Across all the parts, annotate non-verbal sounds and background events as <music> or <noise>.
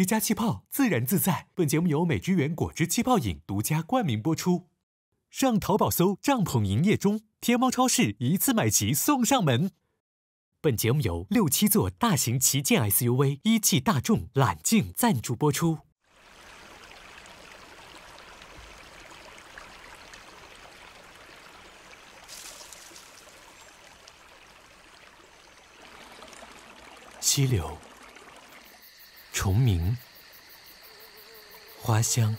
居家气泡，自然自在。本节目由美汁源果汁气泡饮独家冠名播出。上淘宝搜“帐篷营业中”，天猫超市一次买齐送上门。本节目由六七座大型旗舰 SUV 一汽大众揽境赞助播出。溪流、虫鸣、花香，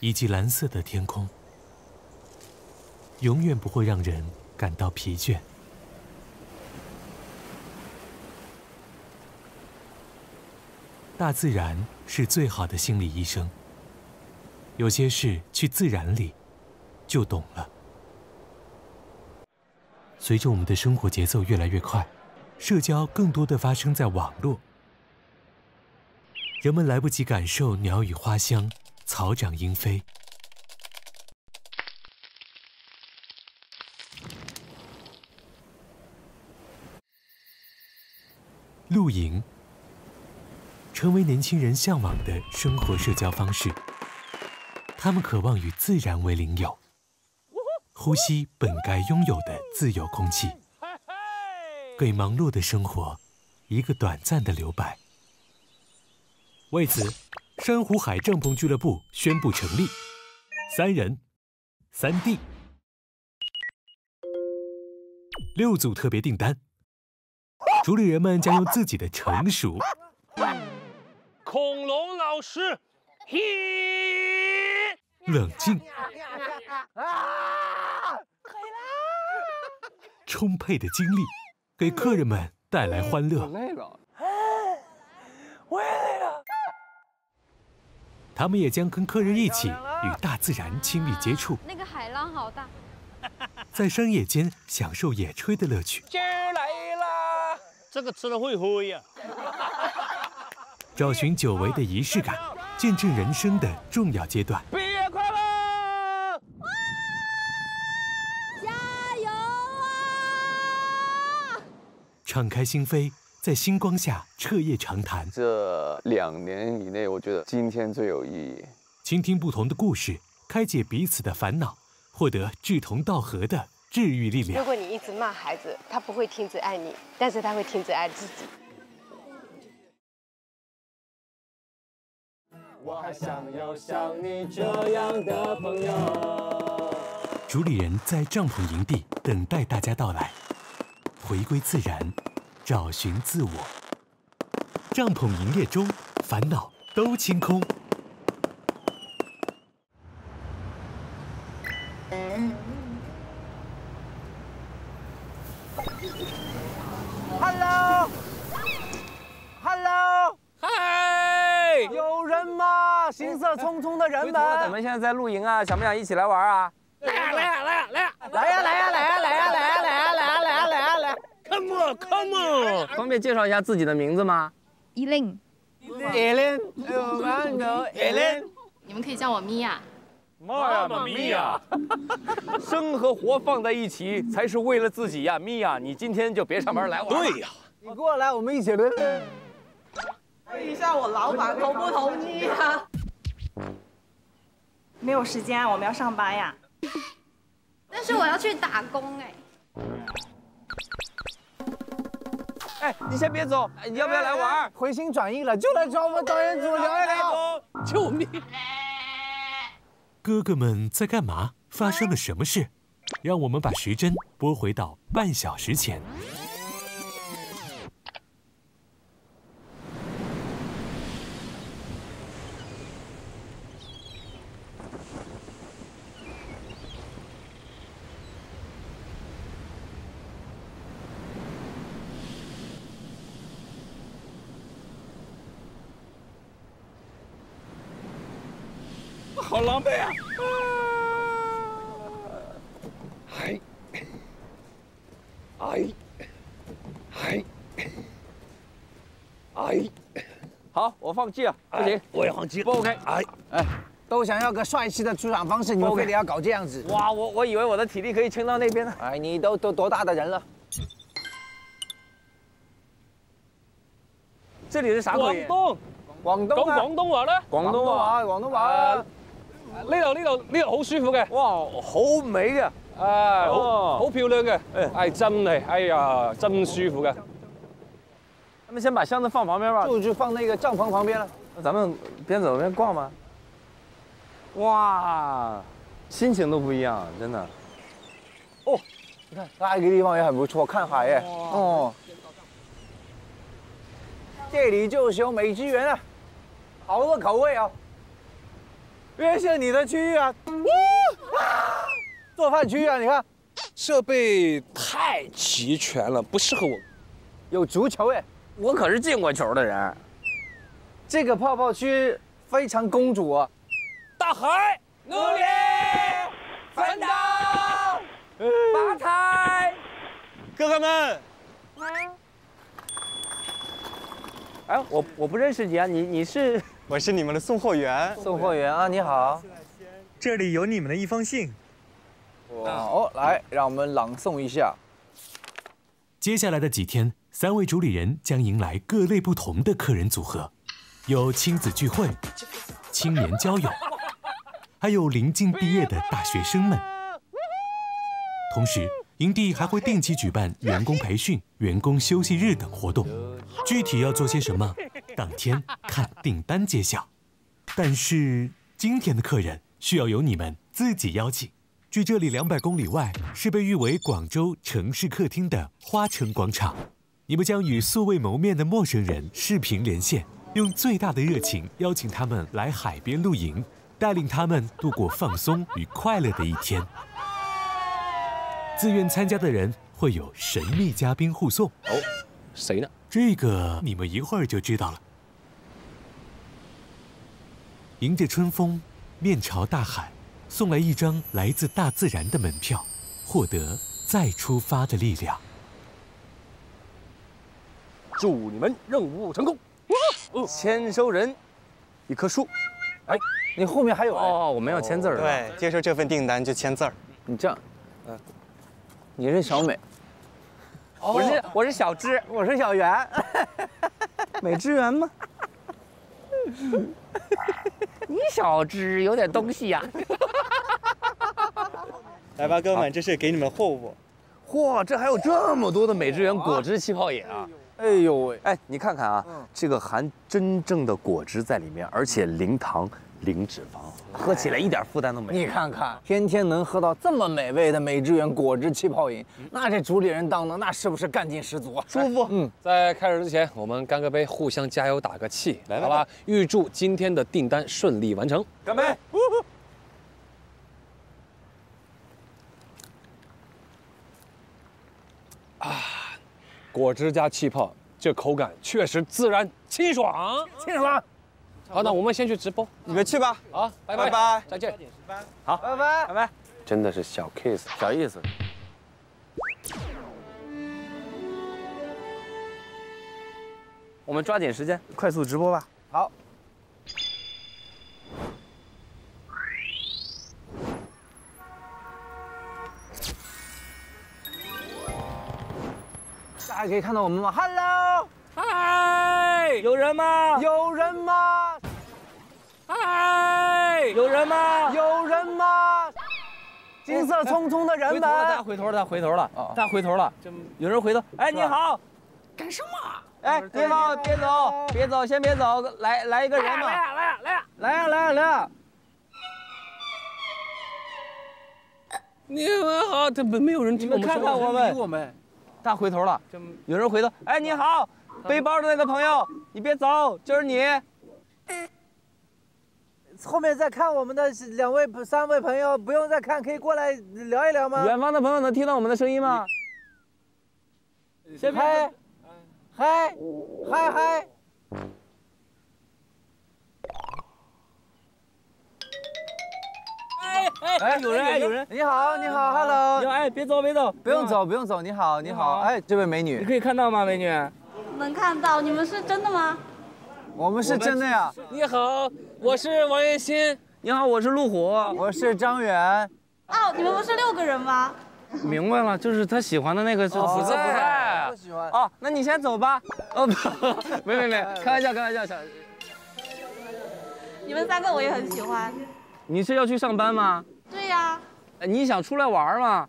以及蓝色的天空，永远不会让人感到疲倦。大自然是最好的心理医生。有些事去自然里，就懂了。随着我们的生活节奏越来越快。社交更多的发生在网络，人们来不及感受鸟语花香、草长莺飞。露营成为年轻人向往的生活社交方式，他们渴望与自然为邻友，呼吸本该拥有的自由空气。给忙碌的生活一个短暂的留白。为此，珊瑚海帐篷俱乐部宣布成立，三人，三 D，，六组特别订单。主理人们将用自己的成熟，恐龙老师，嘿，冷静，充沛的精力。给客人们带来欢乐。我累了，我也累了。他们也将跟客人一起与大自然亲密接触。那个海浪好大，<laughs> 在山野间享受野炊的乐趣。今儿来啦，这个吃了会灰呀。找寻久违的仪式感，见证人生的重要阶段。毕业快乐！加油啊敞开心扉，在星光下彻夜长谈。这两年以内，我觉得今天最有意义。倾听不同的故事，开解彼此的烦恼，获得志同道合的治愈力量。如果你一直骂孩子，他不会停止爱你，但是他会停止爱自己。我还想要像你这样的朋友。主理人在帐篷营地等待大家到来。回归自然，找寻自我。帐篷营业中，烦恼都清空。Hello，Hello，嗨，有人吗？行色匆匆的人们，咱们现在在露营啊，想不想一起来玩啊？来呀来呀来呀来呀来呀来呀来呀来呀来呀来呀来呀来呀来呀来！Come on，Come 方便介绍一下自己的名字吗？Ellen，Ellen，Ellen，你们可以叫我米娅。妈呀，米娅！生和活放在一起才是为了自己呀，米娅，你今天就别上班来玩。对呀，你过来，我们一起轮。问一下我老板同不同意呀？没有时间，我们要上班呀。但是我要去打工哎。哎，你先别走，你要不要来玩？回心转意了，就来找我们导演组聊一聊。救命！哥哥们在干嘛？发生了什么事？让我们把时针拨回到半小时前。好狼狈啊！哎，哎，哎，哎，好，我放弃了，不行，我也放弃，不 OK。哎，哎，都想要个帅气的出场方式，你们非得要搞这样子。哇，我我以为我的体力可以撑到那边呢。哎，你都都多大的人了？这里是啥口音？广东，廣東啊，講廣東話啦。廣東話。廣東話。呢度呢度呢度好舒服嘅，哇，好美嘅。啊，好哦好漂亮嘅，係真係，哎呀，真舒服嘅。咱们先把箱子放旁边吧。就就放那个帐篷旁边了。那咱们边走边逛吧？哇，心情都不一样，真的。哦你看，那一个地方也很不错，看海耶。哦。这里就是有美之源啊，好多口味啊。這是你的区域啊。做饭区域啊，你看设备太齐全了，不适合我。有足球耶。我可是进过球的人。这个泡泡区非常公主啊。大海，努力奋斗，发财。哥哥们，哎，我我不认识你啊，你你是？我是你们的送货员，送货员啊，你好。这里有你们的一封信。哦，来，让我们朗诵一下。接下来的几天，三位主理人将迎来各类不同的客人组合，有亲子聚会、青年交友，还有临近毕业的大学生们。同时，营地还会定期举办员工培训、员工休息日等活动。具体要做些什么，当天看订单揭晓。但是今天的客人需要由你们自己邀请。距这里两百公里外，是被誉为广州城市客厅的花城广场。你们将与素未谋面的陌生人视频连线，用最大的热情邀请他们来海边露营，带领他们度过放松与快乐的一天。自愿参加的人会有神秘嘉宾护送。哦，谁呢？这个你们一会儿就知道了。迎着春风，面朝大海。送来一张来自大自然的门票，获得再出发的力量。祝你们任务成功！签收人，一棵树。哎，你后面还有哦，我们要签字儿。对，接受这份订单就签字儿。你这样，嗯，你是小美，我是我是小芝，我是小圆，<laughs> 美之源吗？<laughs> 你小芝有点东西呀、啊。<laughs> 来吧，哥们，这是给你们货物。嚯，这还有这么多的美之源果汁气泡饮啊！哎呦喂，哎，你看看啊，这个含真正的果汁在里面，而且零糖、零脂肪，喝起来一点负担都没有。你看看，天天能喝到这么美味的美汁源果汁气泡饮，那这主理人当的那是不是干劲十足啊？舒服。嗯，在开始之前，我们干个杯，互相加油打个气，来好吧？预祝今天的订单顺利完成。干杯！啊，果汁加气泡，这口感确实自然清爽，清爽。好，那我们先去直播，你们去吧。好，拜拜，拜拜，再见。好，拜拜，拜拜。真的是小 case，小意思。我们抓紧时间，快速直播吧。好。家可以看到我们吗？Hello，嗨，有人吗？有人吗？嗨，有人吗？有人吗？金色匆匆的人們，他回头了，他回头了，他回头了，有人回头。哎，你好，干什么？哎，你好，别走，别走，先别走，来来一个人嘛。来呀，来呀，来呀，来呀，来呀，来呀。你们好，怎么没有人聽我們看看我们。他回头了，有人回头。哎，你好，背包的那个朋友，你别走，就是你。后面再看我们的两位、三位朋友，不用再看，可以过来聊一聊吗？远方的朋友能听到我们的声音嗎？嗨，嗨，嗨嗨。哎哎，有人哎，有人，你好，你好，Hello。哎，别走，别走，不用走，不用走。你好，你好。哎，这位美女，你可以看到吗，美女？能看到，你们是真的吗？我们是真的呀。你好，我是王栎鑫。你好，我是路虎。我是张远。哦，你们不是六个人吗？明白了，就是他喜欢的那个是不在，不喜欢。哦，那你先走吧。哦，<laughs> 不，没没没，开玩笑，开玩笑，小。你们三个我也很喜欢。你是要去上班吗？对呀。你想出来玩吗？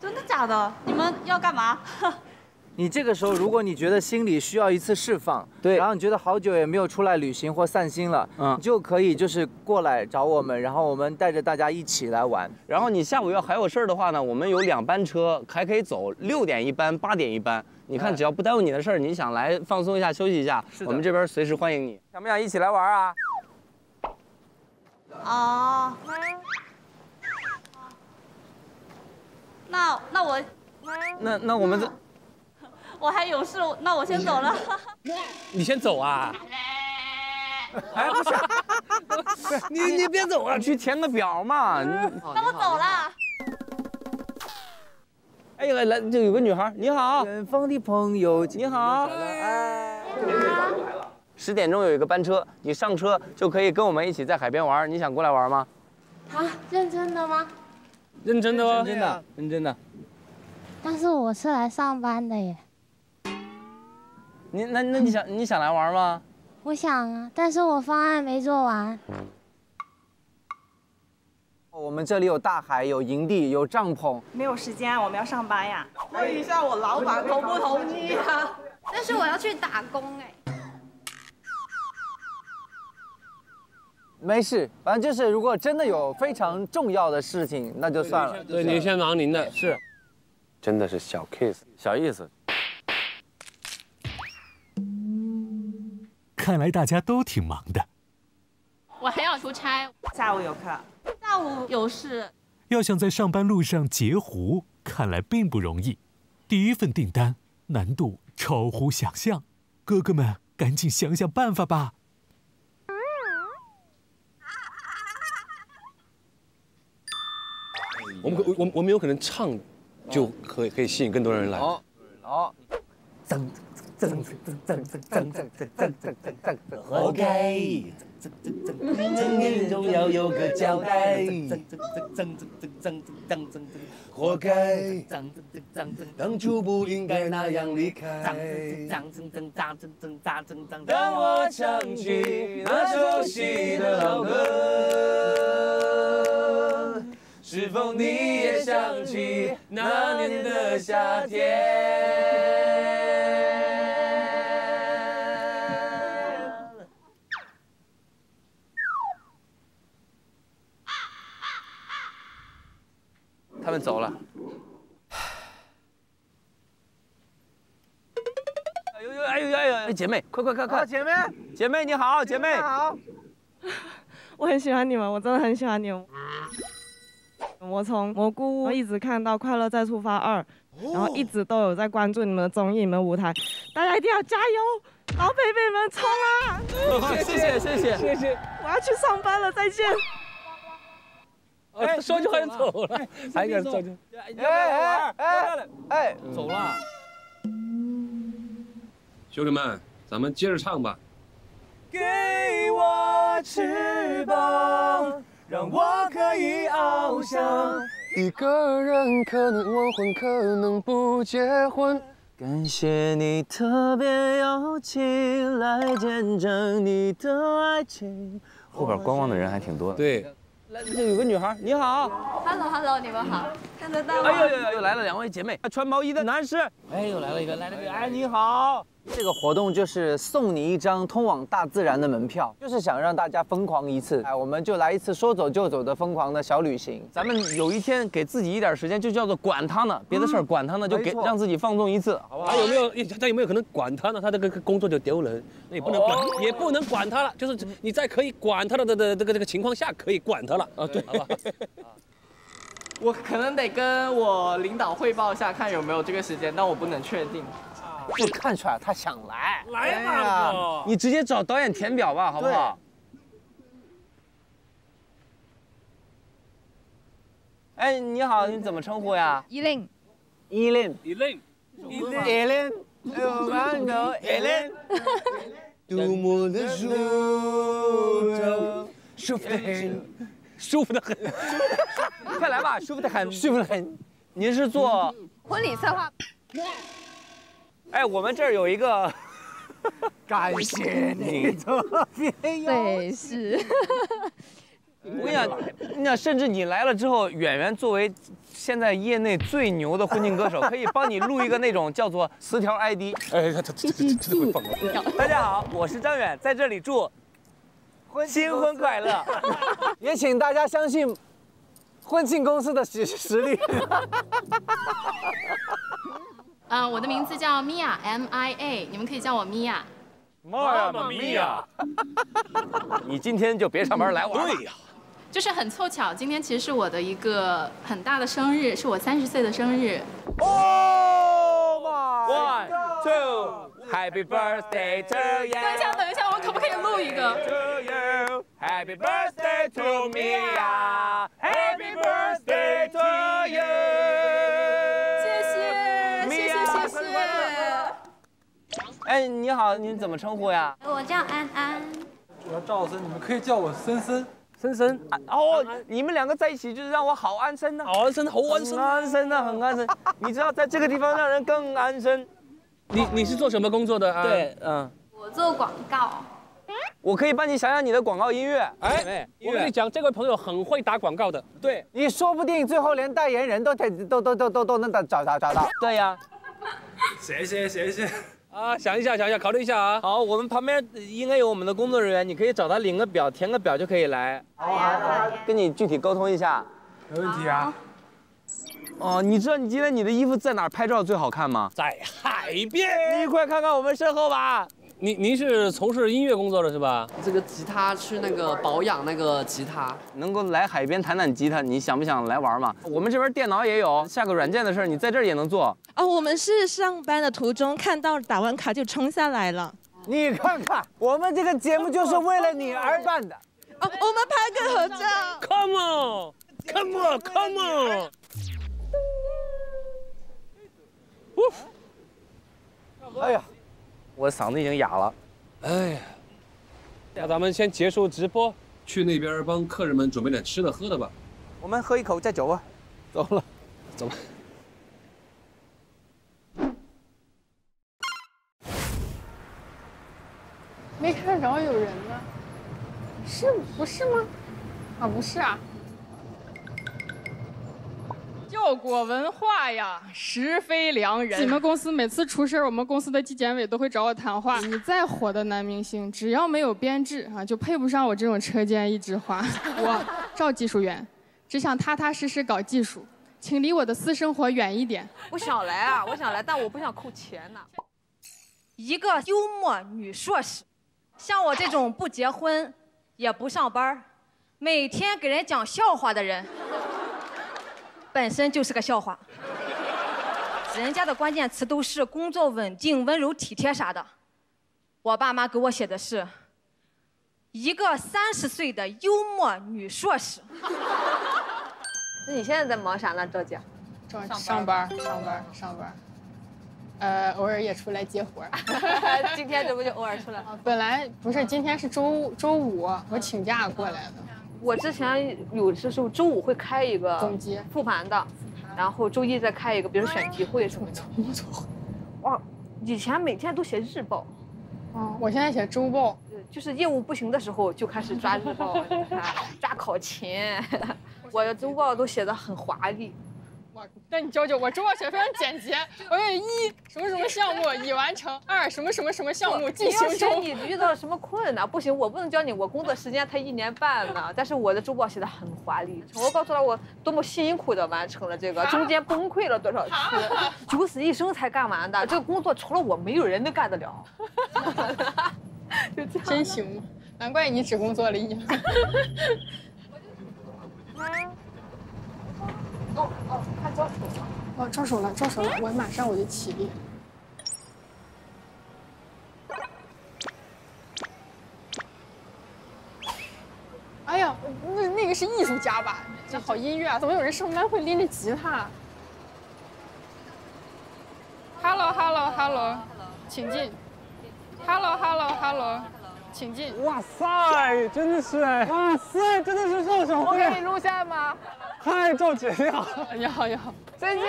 真的假的？你们要干嘛？<laughs> 你这个时候，如果你觉得心里需要一次释放，对，然后你觉得好久也没有出来旅行或散心了，嗯，就可以就是过来找我们，然后我们带着大家一起来玩。然后你下午要还有事儿的话呢，我们有两班车，还可以走，六点一班，八点一班。你看，只要不耽误你的事儿，你想来放松一下、休息一下，我们这边随时欢迎你。想不想一起来玩啊？哦。那那我，那那我们这。我还有事，那我先走了。<laughs> 你先走啊！哎，不是，<laughs> 你你别走啊，去填个表嘛。那我走了。哎，来来，就有个女孩，你好。远方的朋友，你好。哎。十点钟有一个班车，你上车就可以跟我们一起在海边玩。你想过来玩吗？啊，认真的吗？认真的哦，认真的，认真的。但是我是来上班的耶。你那那你想你想来玩吗？我想啊，但是我方案没做完。我们这里有大海，有营地，有帐篷。没有时间，我们要上班呀。问一下我老板同不同意啊？<laughs> 但是我要去打工哎。没事，反正就是如果真的有非常重要的事情，那就算了。对，您先忙您的。是，真的是小 case，小意思。看来大家都挺忙的。我还要出差，下午有课，下午有事。要想在上班路上截胡，看来并不容易。第一份订单难度超乎想象，哥哥们赶紧想想办法吧。我们我我们有可能唱，就可以可以吸引更多人来。好，好。挣挣挣挣挣挣挣挣挣挣挣，活该！挣挣挣挣，挣眼中要有个交代。挣挣挣挣挣挣挣挣挣挣，活该！当初不应该那样离开。挣挣挣挣挣挣挣挣挣挣，当我唱起那熟悉的老歌，是否你也想起那年的夏天？他们走了。哎呦呦哎呦哎呦哎！姐妹，快快快快！姐妹，姐妹你好，姐妹好。<laughs> 我很喜欢你们，我真的很喜欢你们。我从蘑菇屋一直看到《快乐再出发二》，然后一直都有在关注你们的综艺、你们舞台，大家一定要加油，老北北们冲啊！谢谢谢谢谢谢。我要去上班了，再见。哎，说就喊走了，还敢说就？哎哎哎哎，走了。兄弟们，咱们接着唱吧。给我翅膀，让我可以翱翔。一个人可能晚婚，可能不结婚。感谢你特别邀请来见证你的爱情。后边观望的人还挺多的。对。来，这有个女孩，你好，Hello，Hello，你们好，看得到吗？哎呦呦呦，又来了两位姐妹，穿毛衣的男士，哎，又来了一个，来了一个，哎，你好。这个活动就是送你一张通往大自然的门票，就是想让大家疯狂一次。哎，我们就来一次说走就走的疯狂的小旅行。咱们有一天给自己一点时间，就叫做管他呢，别的事儿管他呢，就给让自己放纵一次，好不好？他有没有？他有没有可能管他呢？他这个工作就丢人，那也不能管，也不能管他了。就是你在可以管他的的的这个这个情况下，可以管他了啊，对，好吧？<laughs> 我可能得跟我领导汇报一下，看有没有这个时间，但我不能确定。就看出来他想来，来吧，你直接找导演填表吧，好不好？哎，你好，你怎么称呼呀？依琳，依琳，依琳，依琳，依琳，依琳，多么的舒服，舒服的很，舒服。的很，快来吧，舒服的很，舒服的很。您是做婚礼策划？哎，我们这儿有一个 <laughs> 感谢你特别 <laughs> 对，是。我跟你讲，你讲，甚至你来了之后，演员作为现在业内最牛的婚庆歌手，可以帮你录一个那种叫做词条 ID。大家好，我是张远，在这里祝新婚快乐。<laughs> 也请大家相信婚庆公司的实实力。嗯，我的名字叫 Mia，M I A，你们可以叫我 Mia。妈妈咪呀！你今天就别上班来玩。对呀。就是很凑巧，今天其实是我的一个很大的生日，是我三十岁的生日。Oh my One, two, Happy birthday to you. 等一下，等一下，我可不可以录一个 To you, Happy birthday to me 呀，Happy birthday to you. 哎，你好，您怎么称呼呀？我叫安安。我叫赵森，你们可以叫我森森。森森，哦，你们两个在一起就是让我好安生呐，好安生，好安生，安生呐，很安生。<laughs> 你知道，在这个地方让人更安生。你你是做什么工作的啊？对，嗯，我做广告。我可以帮你想想你的广告音乐。哎，我跟你讲，这位朋友很会打广告的。对，你说不定最后连代言人都都都都都都能找找找到。对呀。谢谢谢谢。啊，想一下，想一下，考虑一下啊。好，我们旁边应该有我们的工作人员，你可以找他领个表，填个表就可以来。好啊，跟你具体沟通一下。没问题啊。哦，你知道你今天你的衣服在哪儿拍照最好看吗？在海边。你快看看我们身后吧。您您是从事音乐工作的是吧？这个吉他去那个保养那个吉他，能够来海边弹弹吉他，你想不想来玩嘛？我们这边电脑也有，下个软件的事儿，你在这儿也能做。哦，我们是上班的途中看到打完卡就冲下来了。你看看，我们这个节目就是为了你而办的。哦，我们拍个合照。Come on, come on, come on。哎呀，我嗓子已经哑了。哎呀，那咱们先结束直播，去那边帮客人们准备点吃的喝的吧。我们喝一口再走啊。走了，走吧。没看着有人呢，是不是吗？啊，不是啊。效果文化呀，实非良人。你们公司每次出事我们公司的纪检委都会找我谈话。你再火的男明星，只要没有编制啊，就配不上我这种车间一枝花。<laughs> 我赵技术员，只想踏踏实实搞技术，请离我的私生活远一点。我想来啊，我想来，但我不想扣钱呐。一个幽默女硕士，像我这种不结婚也不上班，每天给人讲笑话的人。本身就是个笑话，<laughs> 人家的关键词都是工作稳定、温柔体贴啥的，我爸妈给我写的是一个三十岁的幽默女硕士。<laughs> 那你现在在忙啥呢，赵姐？上上班，上班，上班。呃，偶尔也出来接活儿。<laughs> 今天这不就偶尔出来？本来不是，今天是周周五，我请假过来的。我之前有的时候周五会开一个总结复盘的，然后周一再开一个，比如选题会什么的。<laughs> 哇，以前每天都写日报。哦，我现在写周报。就是业务不行的时候就开始抓日报，<laughs> 抓考勤。我的周报都写的很华丽。哇，那你教教我，周报写的非常简洁。我有一什么什么项目已完成，二什么什么什么项目进行中。你遇到了什么困难？不行，我不能教你，我工作时间才一年半呢。但是我的周报写的很华丽，我告诉了我多么辛苦的完成了这个，中间崩溃了多少次，九死一生才干完的。这个工作除了我，没有人能干得了。就这样。真行，难怪你只工作了一年。<laughs> <laughs> 哦哦，他招手了。哦，招手了，招手了，我马上我就起立。哎呀，那那个是艺术家吧？这好音乐啊！怎么有人上班会拎着吉他？Hello Hello Hello，请进。Hello Hello Hello，请进。哇塞，真的是哎！哇塞，真的是赵小慧。我给你录像吗？嗨，赵姐你好。你好你好。再见。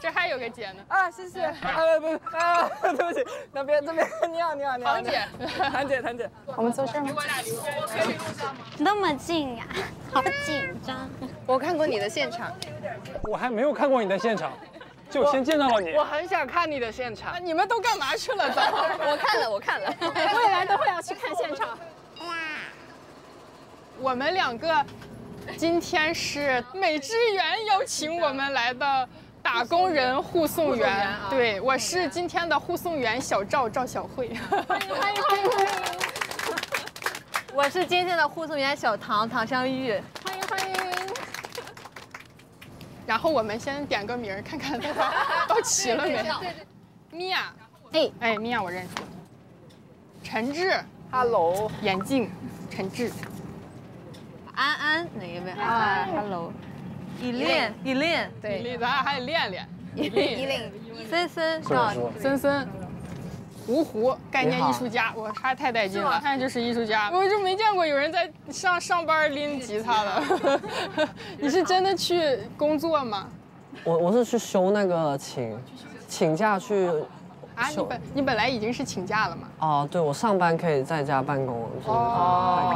这还有个姐呢。啊，谢谢。啊，不啊，<laughs> 对不起，那边这边，<laughs> 你好，你好，你好。唐姐，堂姐，堂姐，我们坐这儿吗？那么近呀，好紧张。我看过你的现场，我还没有看过你的现场，就先见到了你。我很想看你的现场。你们都干嘛去了？走。<laughs> 我看了，我看了。未来都会要去看现场。哇我们两个今天是美之源邀请我们来的打工人护送员。对，我是今天的护送员小赵赵小慧。欢迎欢迎欢迎欢迎！我是今天的护送员小唐唐香玉。欢迎欢迎！然后我们先点个名，看看到齐了没？对 <laughs> 对，米娅，哎哎，米娅我认识。陈志，Hello。眼镜，陈志。安安哪一位？啊，Hello。依恋，依恋，对，依恋，咱俩还得练练。依恋，森森是吧？森森。芜湖概念艺术家，我他太带劲了，看就是艺术家，我就没见过有人在上上班拎吉他的。<laughs> 你是真的去工作吗？我我是去休那个请请假去。啊，你本你本来已经是请假了吗？哦，对，我上班可以在家办公。哦，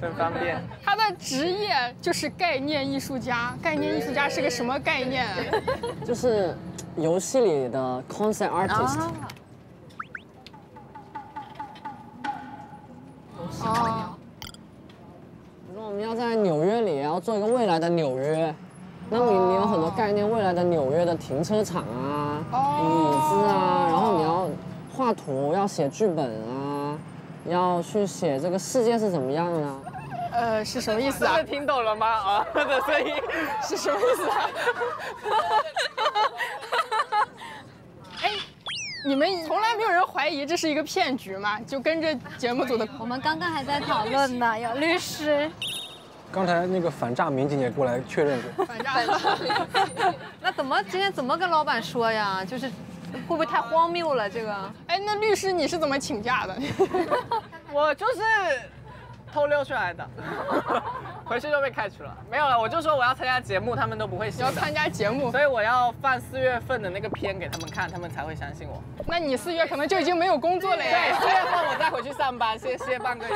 真方便。他的职业就是概念艺术家，概念艺术家是个什么概念？<laughs> 就是游戏里的 concept artist。哦，比如说我们要在纽约里要做一个未来的纽约，那你你有很多概念，未来的纽约的停车场啊、椅子啊，然后你要画图，要写剧本啊，要去写这个世界是怎么样呢。呃，是什么意思啊？听懂了吗？啊，<laughs> 的声音是什么意思啊？哎。你们从来没有人怀疑这是一个骗局吗？就跟着节目组的，<laughs> 我们刚刚还在讨论呢。<laughs> 有律师，刚才那个反诈民警也过来确认过。反诈，那怎么今天怎么跟老板说呀？就是 <laughs> 会不会太荒谬了？这个，哎，那律师你是怎么请假的？<laughs> 我就是偷溜出来的。<laughs> 回去就被开除了，没有了。我就说我要参加节目，他们都不会信。要参加节目，所以我要放四月份的那个片给他们看，他们才会相信我。那你四月可能就已经没有工作了呀？对，四月份我再回去上班，歇歇半个月。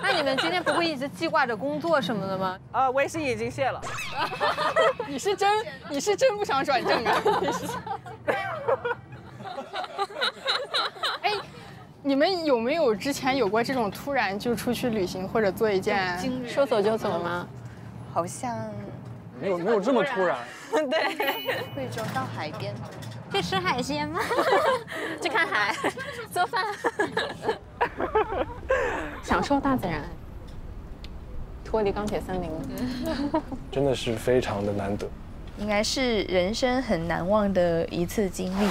那你们今天不会一直记挂着工作什么的吗？呃，微信已经卸了。你是真，你是真不想转正啊？<laughs> 哎。你们有没有之前有过这种突然就出去旅行或者做一件说走就走吗？好像没有没有这么突然。<laughs> 对，贵州到海边，去吃海鲜吗？<laughs> 去看海，做饭，享受大自然，脱离钢铁森林，真的是非常的难得，应该是人生很难忘的一次经历。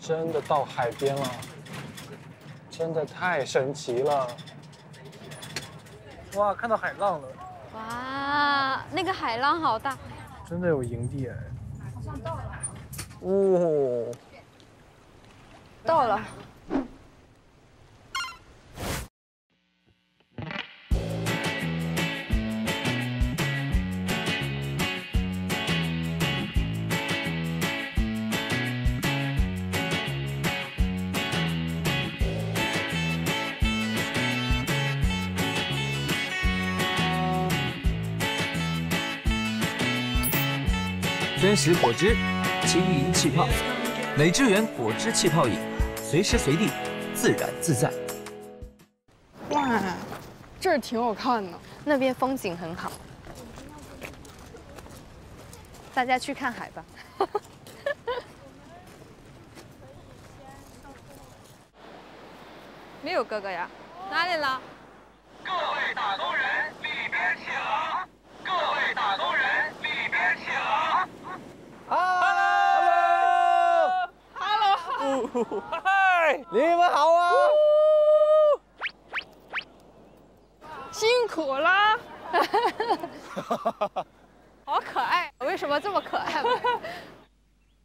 真的到海边了，真的太神奇了！哇，看到海浪了！哇，那个海浪好大！真的有营地哎！好像到了。哦，到了。真实果汁，轻盈气泡，美汁源果汁气泡饮，随时随地自然自在。哇，这儿挺好看的，那边风景很好。大家去看海吧。<laughs> 没有哥哥呀？哪里了？各位打工人里边请，各位打工人里边请。Hello，嗨，你们好啊！辛苦啦！<laughs> 好可爱，为什么这么可爱？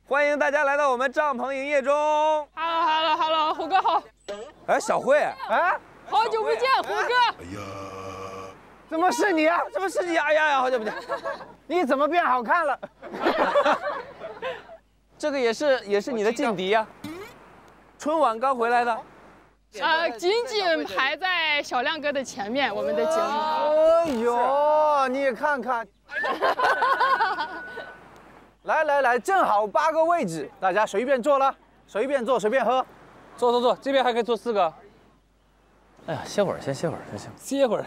欢迎大家来到我们帐篷营业中。Hello Hello Hello，虎哥好。哎，小慧，哎，好久不见，虎哥。怎么是你啊？怎么是你？哎呀呀，好久不见。你怎么变好看了？<laughs> 这个也是也是你的劲敌呀、春晚刚回来的。呃，仅仅排在小亮哥的前面，我们的节目。哎呦，你看看，<laughs> 来来来，正好八个位置，大家随便坐了，随便坐，随便喝。坐坐坐，这边还可以坐四个。哎呀，歇会儿，先歇会儿，先歇会儿。歇会儿。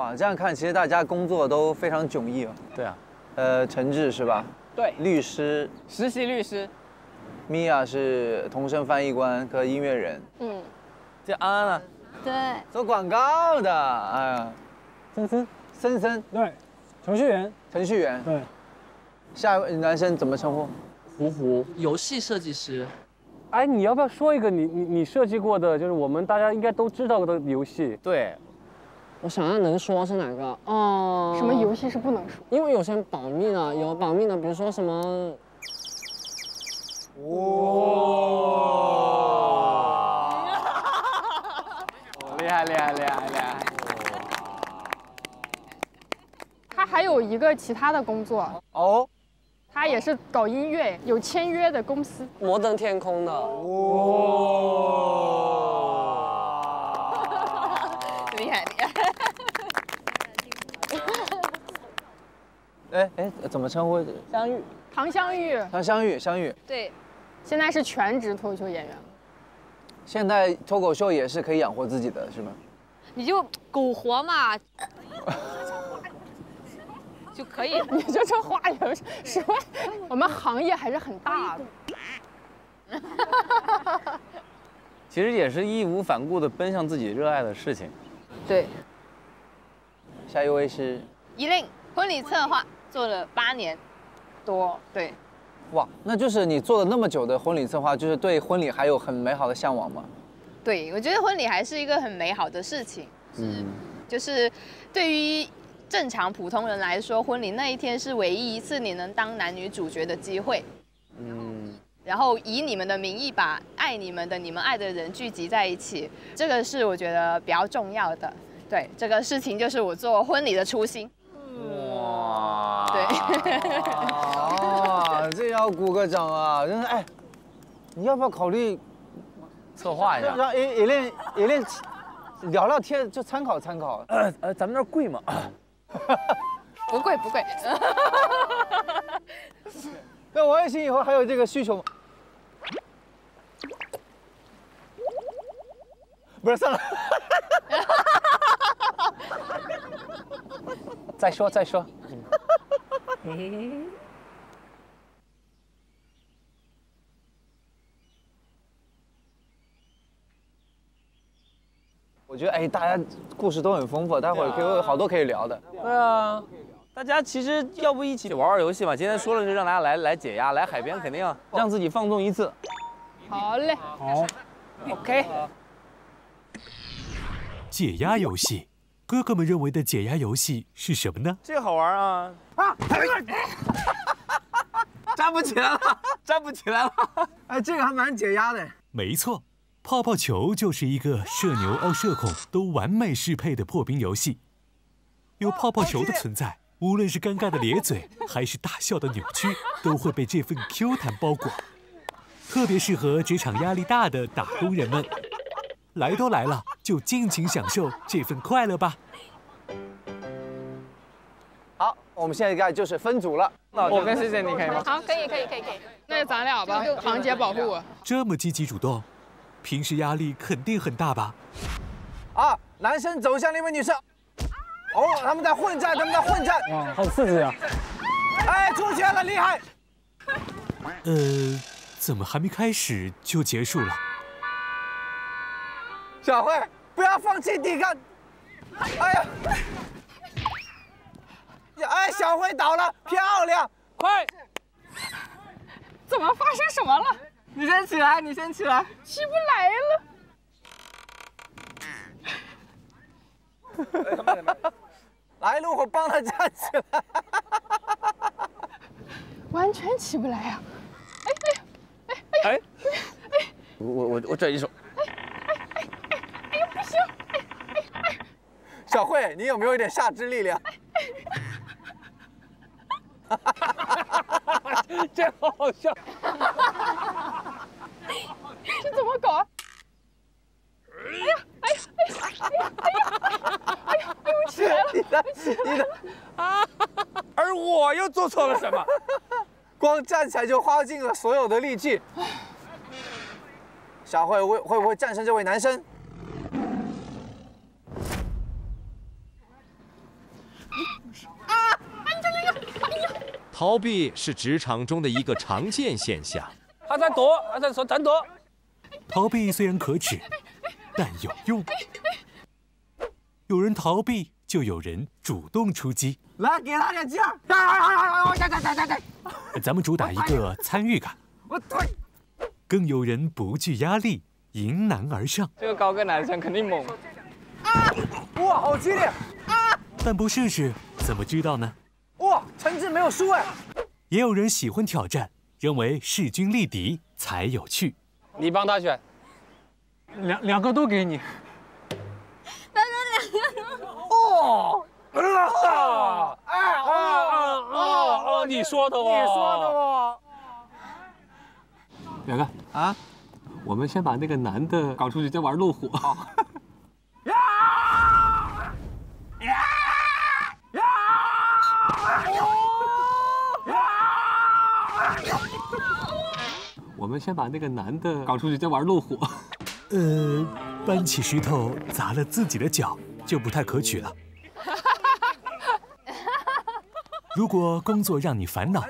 哇，这样看，其实大家工作都非常迥异哦。对啊。呃，陈志是吧？对。律师。实习律师。米娅是同声翻译官和音乐人。嗯。这安安呢？对。做广告的，哎呀。森森。森森。对。程序员。程序员。对。下一位男生怎么称呼？胡胡，游戏设计师。哎，你要不要说一个你你你设计过的，就是我们大家应该都知道的游戏？对，我想要能说是哪个？哦，什么游戏是不能说？因为有些保密的，有保密的，比如说什么。<laughs> 哇！厉害厉害厉害厉害！他还有一个其他的工作哦，他也是搞音乐，有签约的公司。摩登天空的。厉害厉害！哎哎，怎么称呼？相遇，唐香玉。唐香玉，香玉。对，现在是全职脱口秀演员。现在脱口秀也是可以养活自己的，是吗？你就苟活嘛，<laughs> 就可以。<laughs> 你就这话有什么？我们行业还是很大的。<laughs> 其实也是义无反顾地奔向自己热爱的事情。对。下一位是依令婚礼策划做了八年多，对。哇，那就是你做了那么久的婚礼策划，就是对婚礼还有很美好的向往吗？对，我觉得婚礼还是一个很美好的事情。嗯，就是对于正常普通人来说，婚礼那一天是唯一一次你能当男女主角的机会。嗯。然后以你们的名义把爱你们的、你们爱的人聚集在一起，这个是我觉得比较重要的。对，这个事情就是我做婚礼的初心。哇。对。啊，<laughs> 这要鼓个掌啊！真是哎，你要不要考虑策划一下？让也也练也练聊聊天，就参考参考。呃呃，咱们那儿贵吗？不 <laughs> 贵不贵。<laughs> 那王栎鑫以后还有这个需求吗？不是，算了。再 <laughs> 说再说。<laughs> 我觉得哎，大家故事都很丰富，待会儿可以有好多可以聊的。对啊，大家其实要不一起玩玩游戏嘛？今天说了是让大家来来解压，来海边肯定要 <laughs> 让自己放纵一次。好嘞。好。OK。解压游戏，哥哥们认为的解压游戏是什么呢？这个好玩啊！啊！<laughs> 站不起来了，<laughs> 站不起来了。哎，这个还蛮解压的。没错，泡泡球就是一个社牛凹社恐都完美适配的破冰游戏。有泡泡球的存在，无论是尴尬的咧嘴，<laughs> 还是大笑的扭曲，都会被这份 Q 弹包裹。特别适合职场压力大的打工人们。来都来了，就尽情享受这份快乐吧。好，我们现在该就是分组了。我跟谢谢你可以吗？好，可以可以可以可以。那就咱俩吧，行姐保护我。这么积极主动，平时压力肯定很大吧？啊，男生走向那位女生。哦，他们在混战，他们在混战。哇，好刺激啊！哎，出现了，厉害！呃，怎么还没开始就结束了？小慧，不要放弃抵抗！哎呀！哎，小慧倒了，漂亮！快！怎么发生什么了？你先起来，你先起来。起不来了。来，路虎帮他站起来。完全起不来呀！哎哎哎哎！我我我我转一手。不行！小慧，你有没有一点下肢力量？<laughs> 这好好笑。这怎么搞啊？哎呀哎呀哎呀哎呀哎呀哎呀哎呦起来了！你的你的啊！而我又做错了什么？光站起来就花尽了所有的力气。小慧会会不会战胜这位男生？逃避是职场中的一个常见现象。他在躲，他在说闪躲。逃避虽然可耻，但有用。有人逃避，就有人主动出击。来，给他点劲儿！咱们主打一个参与感。我退。更有人不惧压力，迎难而上。这个高个男生肯定猛。啊！哇，好激烈！啊！但不试试怎么知道呢？哇，陈志没有输哎。也有人喜欢挑战，认为势均力敌才有趣。你帮他选，两两个都给你。他说两个都。哦。啊！哎哦哦哦哦！你说的哦。你说的哦。表哥啊，我们先把那个男的搞出去，再玩路虎。呀呀呀！我们先把那个男的搞出去，再玩路虎。<laughs> 呃，搬起石头砸了自己的脚，就不太可取了。<laughs> 如果工作让你烦恼，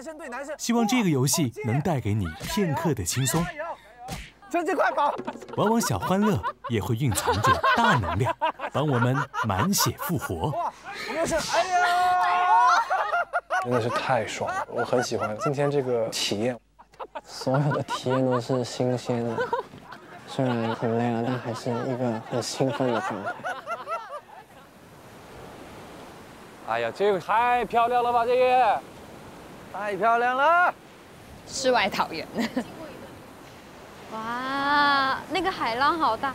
希望这个游戏能带给你片刻的轻松。陈志快跑！往往小欢乐也会蕴藏着大能量，<laughs> 帮我们满血复活。我是哎呀，真的是太爽了，我很喜欢今天这个体验。所有的体验都是新鲜的，虽然很累了，但还是一个很兴奋的状态。哎呀，这个太漂亮了吧！这个太漂亮了，世外桃源。<laughs> 哇，那个海浪好大，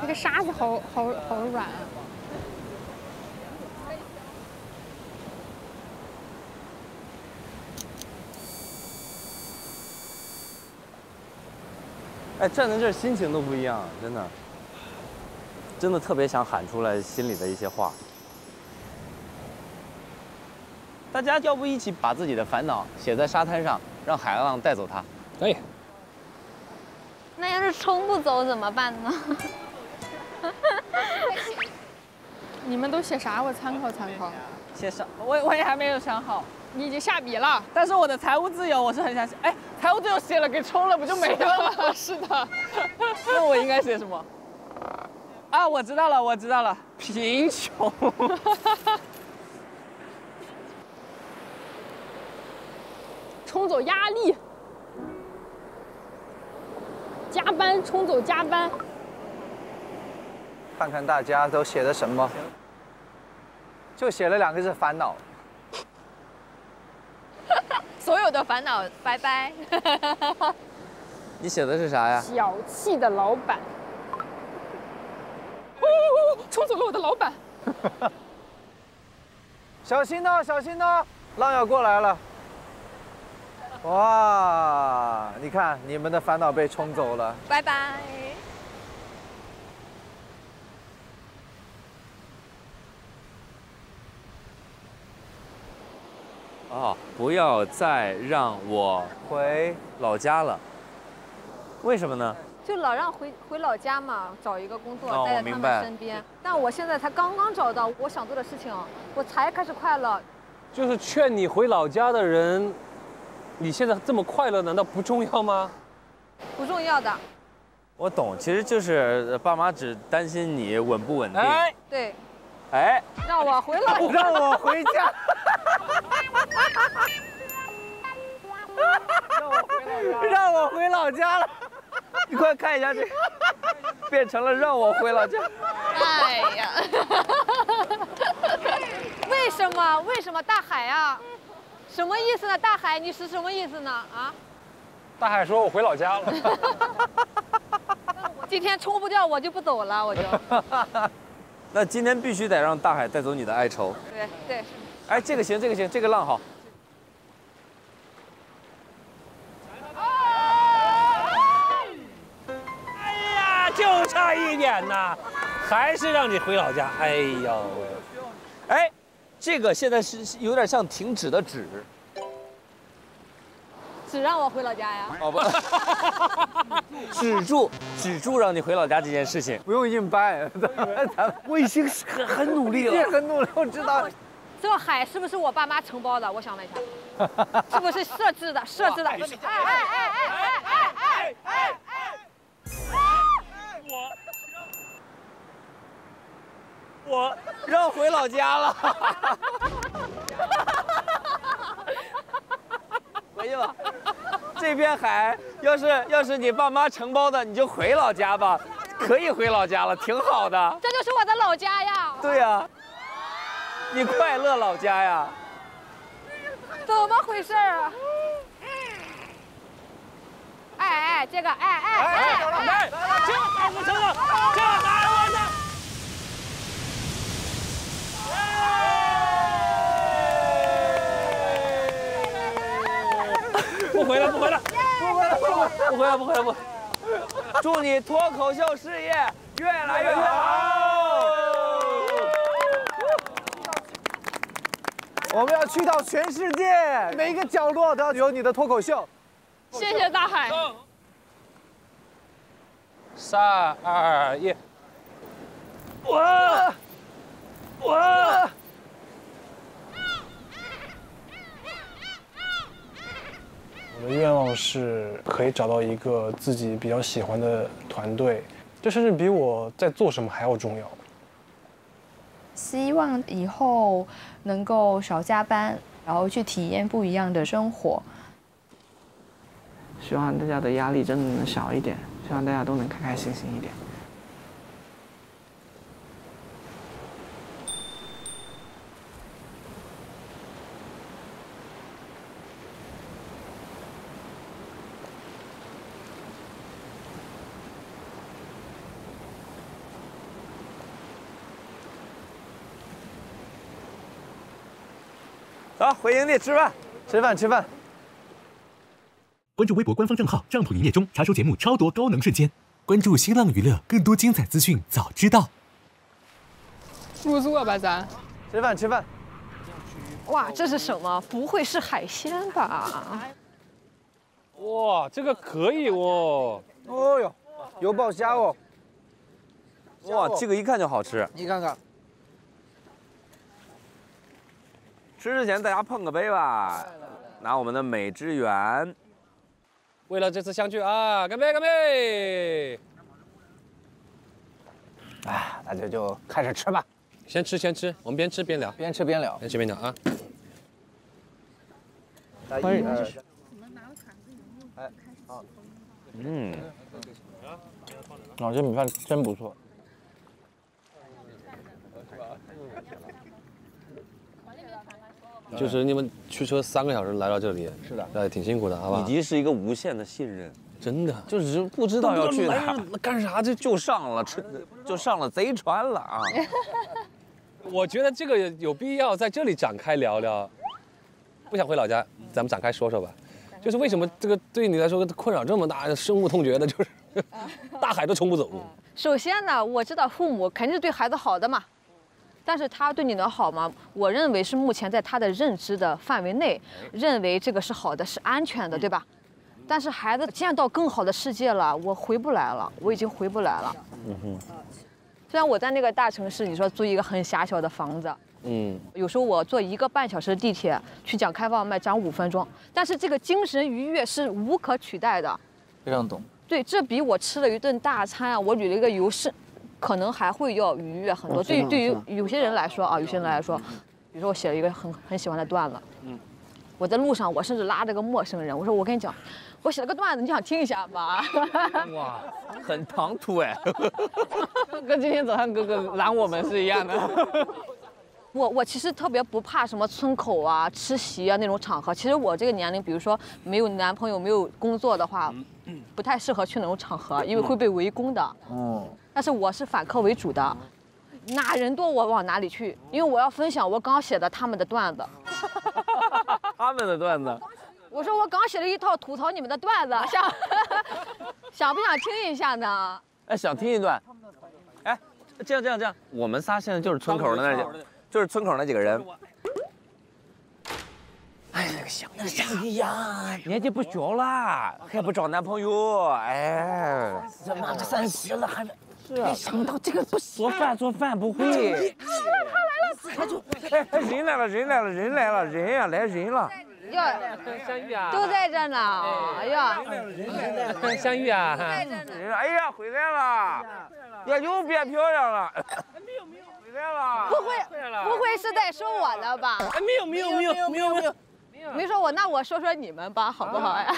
那个沙子好好好软啊。哎，站在这儿心情都不一样，真的，真的特别想喊出来心里的一些话。大家要不一起把自己的烦恼写在沙滩上，让海浪带走它？可以。那要是冲不走怎么办呢？<laughs> 你们都写啥？我参考参考。写啥？我我也还没有想好。你已经下笔了，但是我的财务自由我是很想写。哎，财务自由写了给冲了不就没了吗？<laughs> 是的。<laughs> 那我应该写什么？啊，我知道了，我知道了，贫穷。<laughs> 冲走压力，加班冲走加班。看看大家都写的什么，就写了两个字：烦恼。所有的烦恼，拜拜。<laughs> 你写的是啥呀？小气的老板。冲走了我的老板。<laughs> 小心哦，小心哦，浪要过来了。哇，你看，你们的烦恼被冲走了。拜拜。哦，不要再让我回老家了。为什么呢？就老让回回老家嘛，找一个工作，哦待在他们身边。但我现在才刚刚找到我想做的事情，我才开始快乐。就是劝你回老家的人，你现在这么快乐，难道不重要吗？不重要的，我懂，其实就是爸妈只担心你稳不稳定。哎，对，哎，让我回老家，让我回家。让我回老家了，你快看一下这，变成了让我回老家。哎呀，为什么？为什么大海啊？什么意思呢？大海，你是什么意思呢？啊？大海说：“我回老家了。<laughs> 今天冲不掉，我就不走了，我就。<laughs> 那今天必须得让大海带走你的哀愁。对对。哎，这个行，这个行，这个浪好。哎呀，就差一点呐，还是让你回老家。哎呦喂，哎，这个现在是是有点像停止的止。只让我回老家呀？哦不，<laughs> 止住，止住，让你回老家这件事情。不用硬掰，咱们我已经很很努力了，也很努力，我知道。这个海是不是我爸妈承包的？我想问一下，<laughs> 是不是设置的？设置的？哎哎哎哎哎哎哎哎哎！我让回老家了。回去吧，这片海要是要是你爸妈承包的，你就回老家吧，可以回老家了，挺好的。这就是我的老家呀。对呀、你快乐老家呀。怎么回事啊？哎哎，这个哎哎哎哎，这海我成了，这海我承。不回了，不回了，不回了，不回了，不回了，不。祝你脱口秀事业越来越好。我们要去到全世界，每一个角落都要有你的脱口秀。谢谢大海。三二一，我我。我的愿望是可以找到一个自己比较喜欢的团队，这甚至比我在做什么还要重要。希望以后能够少加班，然后去体验不一样的生活。希望大家的压力真的能小一点，希望大家都能开开心心一点。回营地吃饭，吃饭，吃饭。关注微博官方账号“帐篷营业中”，查收节目超多高能瞬间。关注新浪娱乐，更多精彩资讯早知道。入座吧，咱。吃饭，吃饭。哇，这是什么？不会是海鲜吧？哇，这个可以哦。哦哟，油爆虾哦。哇，这个一看就好吃。你看看。吃之前大家碰个杯吧，拿我们的美之源。为了这次相聚啊，干杯干杯！哎，大家就开始吃吧。先吃先吃，我们边吃边聊。边吃边聊。边吃边聊啊。欢迎。哎，好。嗯。啊，这米饭真不错。就是你们驱车三个小时来到这里，是的，哎，挺辛苦的，好吧？以及是一个无限的信任，真的，就是不知道要去哪儿，干啥就就上了车，就上了贼船了啊！<laughs> 我觉得这个有必要在这里展开聊聊。不想回老家，咱们展开说说吧。就是为什么这个对你来说困扰这么大，深恶痛绝的，就是 <laughs> 大海都冲不走。首先呢，我知道父母肯定是对孩子好的嘛，但是他对你的好吗？我认为是目前在他的认知的范围内，认为这个是好的，是安全的，对吧？但是孩子见到更好的世界了，我回不来了，我已经回不来了。嗯哼，虽然我在那个大城市，你说租一个很狭小的房子，嗯，有时候我坐一个半小时的地铁去讲开放麦，讲五分钟，但是这个精神愉悦是无可取代的。非常懂。对，这比我吃了一顿大餐啊，我旅了一个游是，可能还会要愉悦很多。对于对于有些人来说啊，有些人来说，比如说我写了一个很很喜欢的段子，嗯，我在路上我甚至拉着个陌生人，我说我跟你讲，我写了个段子，你想听一下吗？哇，很唐突哎，<laughs> 跟今天早上哥哥拦我们是一样的。我我其实特别不怕什么村口啊、吃席啊那种场合。其实我这个年龄，比如说没有男朋友、没有工作的话，不太适合去那种场合，因为会被围攻的。哦，但是我是反客为主的，哪人多我往哪里去，因为我要分享我刚写的他们的段子。<laughs> 他们的段子，我说我刚写了一套吐槽你们的段子，<laughs> 想 <laughs> 想不想听一下呢？哎，想听一段。哎，这样这样这样，我们仨现在就是村口的那几，就是村口那几个人。哎，那个小小鱼呀，年纪不小了，还不找男朋友，哎。这妈这三十了还没，是啊没想到这个不行。做饭做饭不会。他来了，他就哎，哎人来了，人来了，人来了，人呀，来人了。哟，相遇啊，都在这呢。哎呀，相遇啊，人哎呀，回来了，呀，又变漂亮了。没有没有，回来了。不会不会是在说我的吧？哎，没有没有没有没有没有。没说我，那我说说你们吧，好不好呀？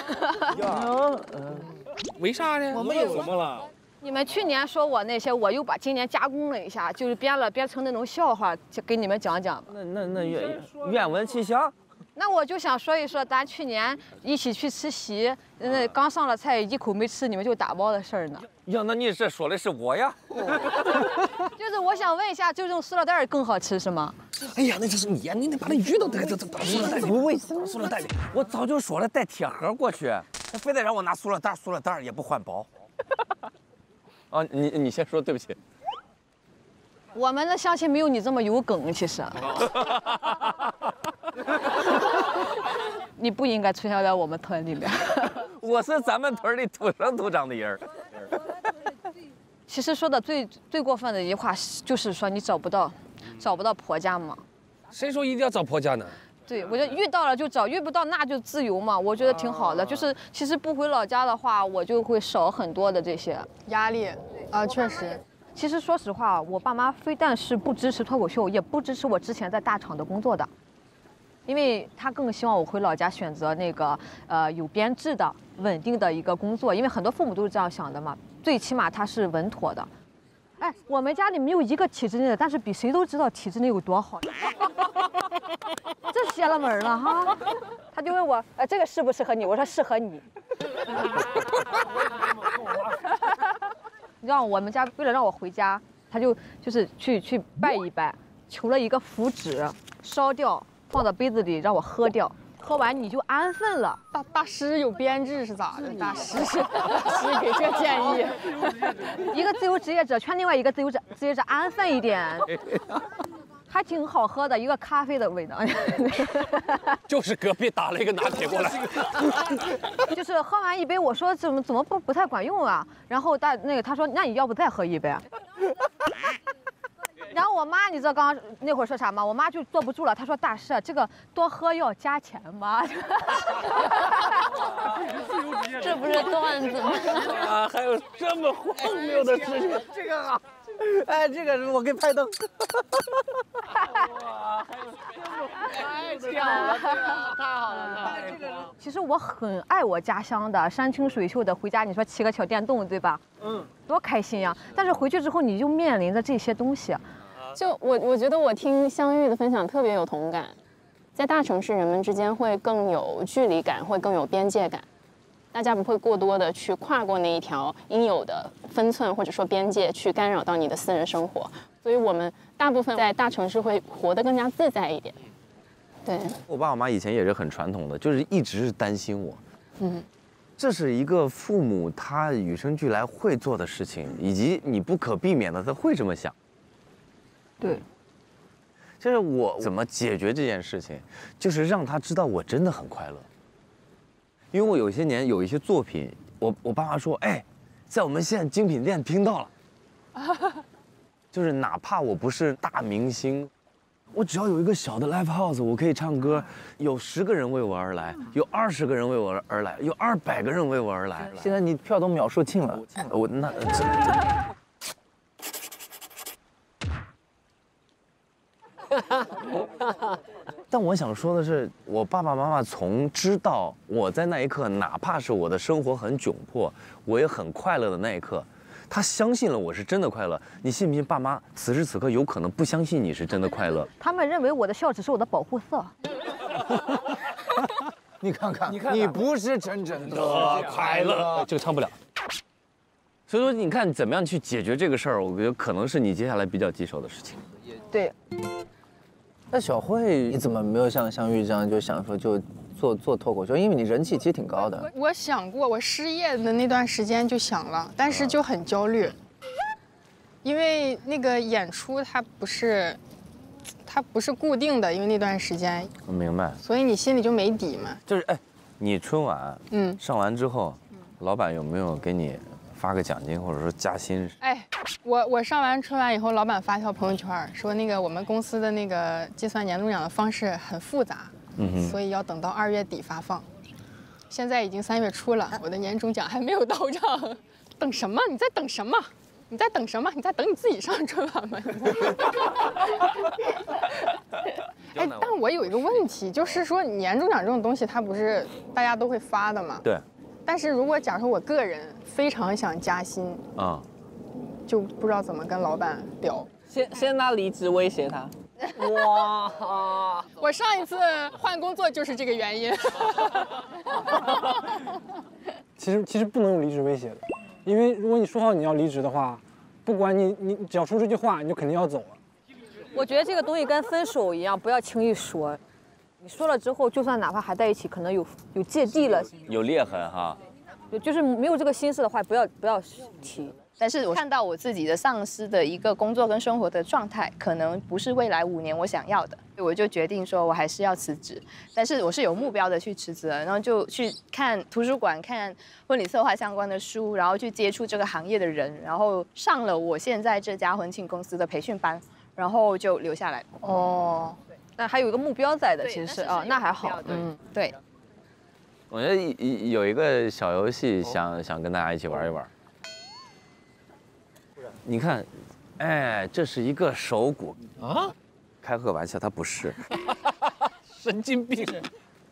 <laughs> 为啥呢？我们有什么了？你们去年说我那些，我又把今年加工了一下，就是编了编成那种笑话，就给你们讲讲。那那那愿愿闻其详。那我就想说一说，咱去年一起去吃席，那刚上了菜，一口没吃，你们就打包的事儿呢。呀，那你这说的是我呀？<laughs> 就是我想问一下，就用塑料袋更好吃是吗？哎呀，那就是你呀，你得把那鱼都这这这打塑料袋里，不卫生，塑料袋里。我早就说了带铁盒过去，他非得让我拿塑料袋，塑料袋也不环保。啊，你你先说，对不起。我们的相亲没有你这么有梗，其实。<laughs> 你不应该出现在我们屯里面。我是咱们屯里土生土长的人。其实说的最最过分的一句话就是说你找不到，找不到婆家嘛。谁说一定要找婆家呢？对，我觉得遇到了就找，遇不到那就自由嘛。我觉得挺好的。就是其实不回老家的话，我就会少很多的这些压力啊，确实。其实说实话，我爸妈非但是不支持脱口秀，也不支持我之前在大厂的工作的，因为他更希望我回老家选择那个呃有编制的、稳定的一个工作，因为很多父母都是这样想的嘛，最起码他是稳妥的。哎，我们家里没有一个体制内的，但是比谁都知道体制内有多好。<laughs> 这邪了门了哈！他就问我，呃，这个适不适合你？我说适合你。你知道我们家为了让我回家，他就就是去去拜一拜，求了一个符纸，烧掉，放到杯子里让我喝掉，喝完你就安分了。大大师有编制是咋的？大师是大师给这建议，<laughs> 一个自由职业者劝另外一个自由职职业者安分一点，<laughs> 还挺好喝的，一个咖啡的味道。<laughs> 就是隔壁打了一个拿铁过来。就是喝完一杯，我说怎么怎么不不太管用啊？然后大那个他说，那你要不再喝一杯？然后我妈，你知道刚刚那会儿说啥吗？我妈就坐不住了，她说大师，这个多喝要加钱吗？<laughs> 这不是段子吗？啊，还有这么荒谬的事情，这个啊，哎，这个我给拍灯。太巧了，太好了，太好了。其实我很爱我家乡的山清水秀的，回家你说骑个小电动，对吧？嗯，多开心呀！但是回去之后你就面临着这些东西。就我我觉得我听香玉的分享特别有同感，在大城市人们之间会更有距离感，会更有边界感，大家不会过多的去跨过那一条应有的分寸或者说边界，去干扰到你的私人生活。所以我们大部分在大城市会活得更加自在一点。对，我爸我妈以前也是很传统的，就是一直是担心我。嗯，这是一个父母他与生俱来会做的事情，以及你不可避免的他会这么想。对，就是我怎么解决这件事情，就是让他知道我真的很快乐。因为我有些年有一些作品，我我爸妈说，哎，在我们县精品店听到了，<laughs> 就是哪怕我不是大明星，我只要有一个小的 live house，我可以唱歌，有十个人为我而来，有二十个人为我而来，有二百个人为我而来。现在你票都秒售罄了，我那 <laughs> 但我想说的是，我爸爸妈妈从知道我在那一刻，哪怕是我的生活很窘迫，我也很快乐的那一刻，他相信了我是真的快乐。你信不信？爸妈此时此刻有可能不相信你是真的快乐。<laughs> 他们认为我的笑只是我的保护色。<laughs> 你看看，你看，你不是真正的快乐。这个唱不了。所以说，你看怎么样去解决这个事儿？我觉得可能是你接下来比较棘手的事情。对。那小慧，你怎么没有像香玉这样就想说就做做脱口秀？因为你人气其实挺高的。我想过，我失业的那段时间就想了，但是就很焦虑，因为那个演出它不是，它不是固定的，因为那段时间。我明白。所以你心里就没底嘛。就是哎，你春晚嗯上完之后，老板有没有给你？发个奖金或者说加薪。哎，我我上完春晚以后，老板发条朋友圈说那个我们公司的那个计算年终奖的方式很复杂，嗯所以要等到二月底发放。现在已经三月初了，我的年终奖还没有到账，等什么？你在等什么？你在等什么？你在等你自己上春晚吗？<laughs> 哎，但我有一个问题，就是说年终奖这种东西，它不是大家都会发的吗？对。但是如果假如我个人非常想加薪啊，就不知道怎么跟老板聊。先先拿离职威胁他。哇！我上一次换工作就是这个原因。<laughs> 其实其实不能用离职威胁的，因为如果你说好你要离职的话，不管你你只要说这句话，你就肯定要走了。我觉得这个东西跟分手一样，不要轻易说。你说了之后，就算哪怕还在一起，可能有有芥蒂了，有裂痕哈。就就是没有这个心思的话，不要不要提。但是我看到我自己的上司的一个工作跟生活的状态，可能不是未来五年我想要的，我就决定说我还是要辞职。但是我是有目标的去辞职，然后就去看图书馆，看婚礼策划相关的书，然后去接触这个行业的人，然后上了我现在这家婚庆公司的培训班，然后就留下来。哦。那还有一个目标在的，其实是啊，那还好。嗯，对。我觉得有一个小游戏，想想跟大家一起玩一玩。你看，哎，这是一个手鼓啊！开个玩笑，它不是。<laughs> 神经病。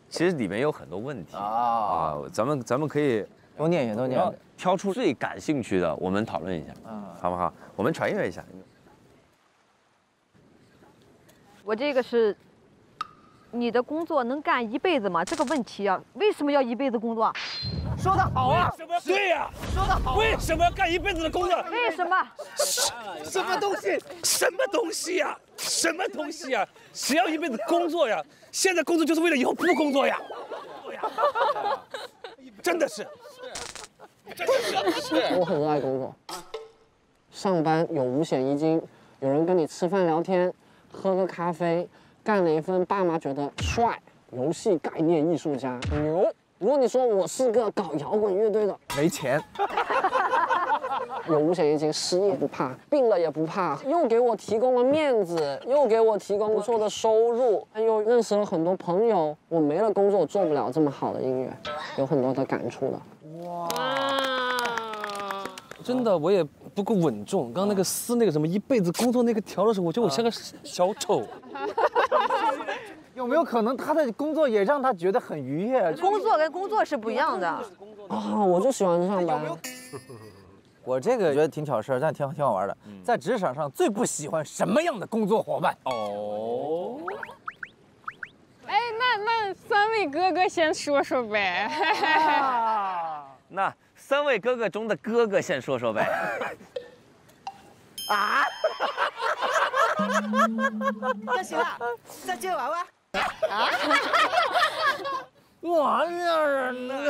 其实里面有很多问题啊啊！咱们咱们可以多念一下，多念，挑出最感兴趣的，我们讨论一下啊，好不好？我们传阅一下。我这个是，你的工作能干一辈子吗？这个问题啊，为什么要一辈子工作？说的好啊！对呀，说的好。为什么要干一辈子的工作？为什么？什么东西？什么东西呀？什么东西呀？谁要一辈子工作呀？现在工作就是为了以后不工作呀！真的是，真的是。我很热爱工作，上班有五险一金，有人跟你吃饭聊天。喝个咖啡，干了一份爸妈觉得帅，游戏概念艺术家牛。如果你说我是个搞摇滚乐队的，没钱，<laughs> 有五险一金，失业不怕，病了也不怕，又给我提供了面子，又给我提供不错的收入，又认识了很多朋友。我没了工作，做不了这么好的音乐，有很多的感触的。哇，真的，我也。不够稳重。刚刚那个撕那个什么一辈子工作那个条的时候，我觉得我像个小丑。有没有可能他的工作也让他觉得很愉悦？工作跟工作是不一样的。啊，我就喜欢上班。我这个觉得挺挑事儿，但挺挺好玩的。在职场上最不喜欢什么样的工作伙伴？哦。哎，那那三位哥哥先说说呗。<laughs> 那。三位哥哥中的哥哥先说说呗。啊！<laughs> 那行了，再接娃娃。啊！玩意儿呢？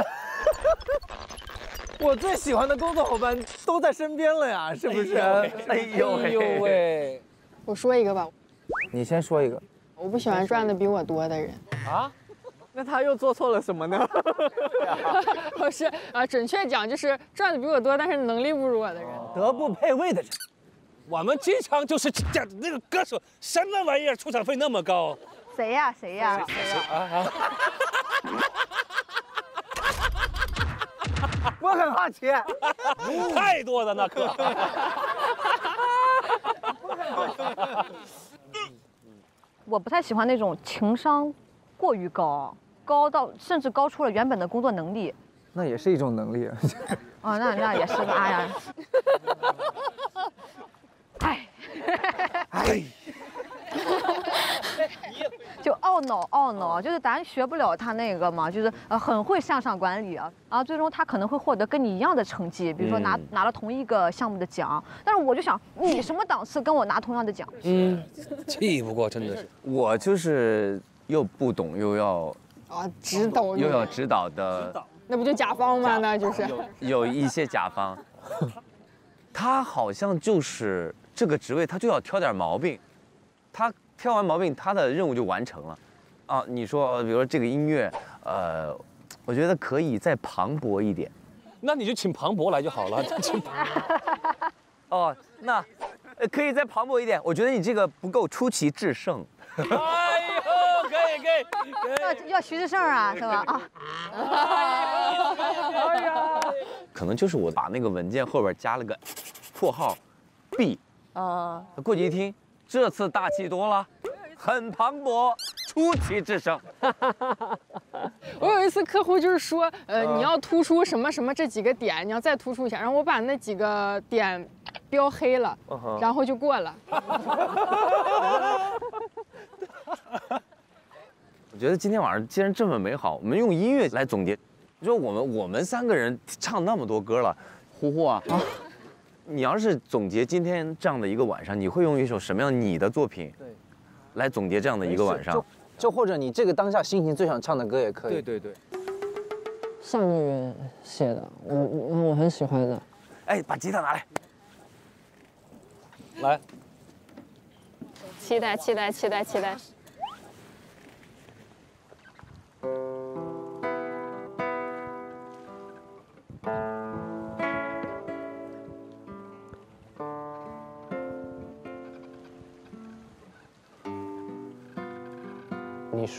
我最喜欢的工作伙伴都在身边了呀，是不是？哎呦喂！我说一个吧。你先说一个。我不喜欢赚的比我多的人。啊？那他又做错了什么呢？不 <laughs> 是啊，准确讲就是赚的比我多，但是能力不如我的人。德不配位的人。我们经常就是讲那个歌手什么玩意儿，出场费那么高？谁呀？谁呀？啊啊！<laughs> 我很好奇，<laughs> 太多了那可。我不太喜欢那种情商过于高，高到甚至高出了原本的工作能力。那也是一种能力啊。哦，<laughs> 那那也是吧，哎呀。哎，哎，<laughs> 就懊恼懊恼，就是咱学不了他那个嘛，就是呃很会向上管理啊，然后最终他可能会获得跟你一样的成绩，比如说拿、嗯拿了同一个项目的奖，但是我就想你什么档次跟我拿同样的奖？嗯，<laughs> 气不过，真的是。我就是又不懂又要啊，指导又要指导的，那不就甲方吗？那就是。有一些甲方，<laughs> 他好像就是这个职位，他就要挑点毛病，他挑完毛病，他的任务就完成了。啊，你说，呃比如说这个音乐，呃，我觉得可以再磅礴一点。那你就请庞博来就好了。<laughs> 请哦，那呃可以再磅礴一点。我觉得你这个不够出奇制胜。哎呦，可以可以。要要徐志胜啊，是吧？<laughs> 啊，哎呀，可能就是我把那个文件后边加了个括号 B，啊，过去一听，这次大气多了，很磅礴，出奇制胜。<laughs> 我有一次客户就是说，呃，嗯你要突出什么什么这几个点，你要再突出一下，然后我把那几个点标黑了然后就过了。<laughs> 我觉得今天晚上既然这么美好，我们用音乐来总结。你说我们我们三个人唱那么多歌了，呼呼啊，你要是总结今天这样的一个晚上，你会用一首什么样你的作品，对，来总结这样的一个晚上就？就或者你这个当下心情最想唱的歌也可以。对对对。上个月写的，我我我很喜欢的。哎，把吉他拿来。来，期待期待期待期待。你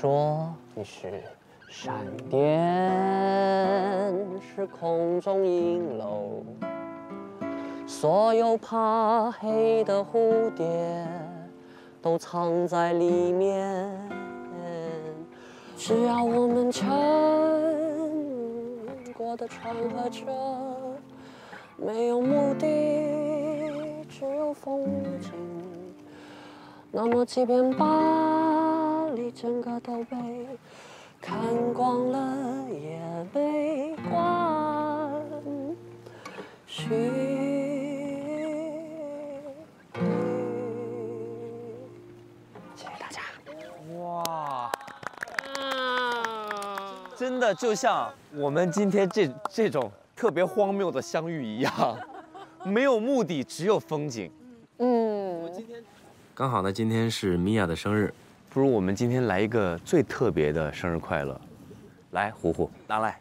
说你是闪电，是空中影楼，所有怕黑的蝴蝶都藏在里面。只要我们撑过的船和车，没有目的，只有风景。那么，即便巴黎整个都被看光了，也没关系。谢谢大家。哇，真的就像我们今天这这种特别荒谬的相遇一样，没有目的，只有风景。嗯，刚好呢，今天是米娅的生日，不如我们今天来一个最特别的生日快乐。来，虎虎拿来。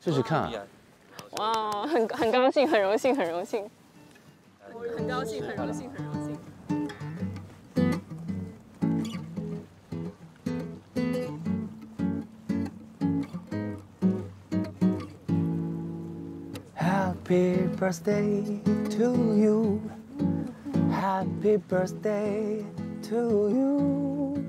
试试看啊。哇，很很高兴，很荣幸，很荣幸。很高兴，很荣幸，很荣幸。Happy birthday to you. Happy birthday to you.